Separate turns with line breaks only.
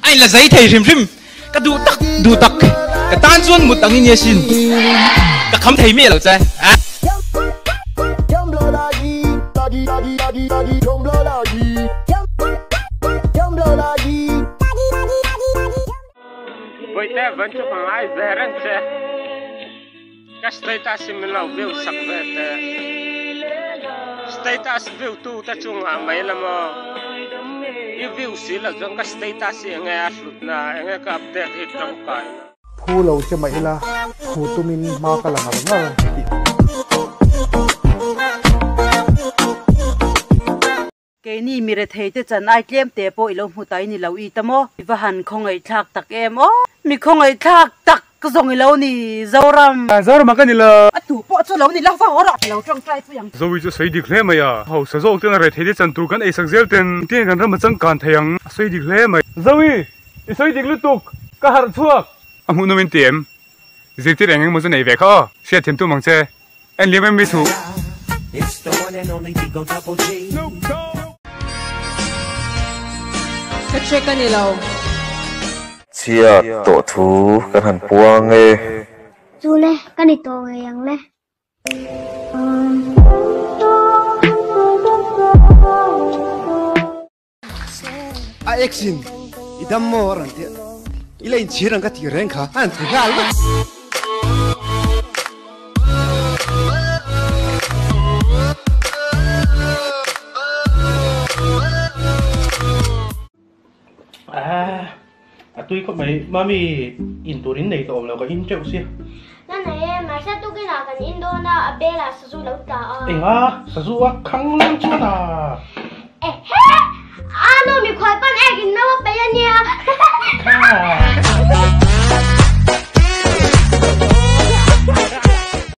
anh là giấy thầy rìm rìm. Cái đu tắc đu tắc. Cái tan chuan một tầng như xin cái khám thầy mẹ là chứ à
Vậy thế vẫn chụp hàng ai về răng chứ các status mình lâu biểu sắc về thế Status view tu ta chung hàng mấy là mà hi si la zong status enge a slut na enge ka update
hi tong kai phu lo che mai la phu tu min ma ka la ngal ngal
ke ni mi re thei te chan ai tlem te po ilo mu tai ni lo i tamo va han khong ai thak tak em o mi khong ai thak tak zong ilo ni zoram zoram ka ni lo atu trong trai yang
rồi cho xây được lên mày à hậu sử dụng tên là thế chân tu cái ấy sang gieo tên tiền cái mà chẳng cần thèm xây được lên mày rồi xây được lúc tục cái hạt thuốc à muốn nói tiền dịch tiết anh muốn cho này về khó sẽ thêm tu mang xe anh liếm em mới thủ
It's the one and only Digo Double G.
Ka-check ka nilaw.
chia tổ thú các hàn puang nghe.
Chú lê cái này tổ yang lê
a exin idam mo ran te ila in chiran ka ti ren kha an ti gal
à à tôi có mấy mami in tôi đến này tôi là có in trâu xia
나네 말샤 뚜기나 간 인도나 아베라 스
수럽다 내가 스수와 강
남 쳐다 에헤 아놈이 과반 애긴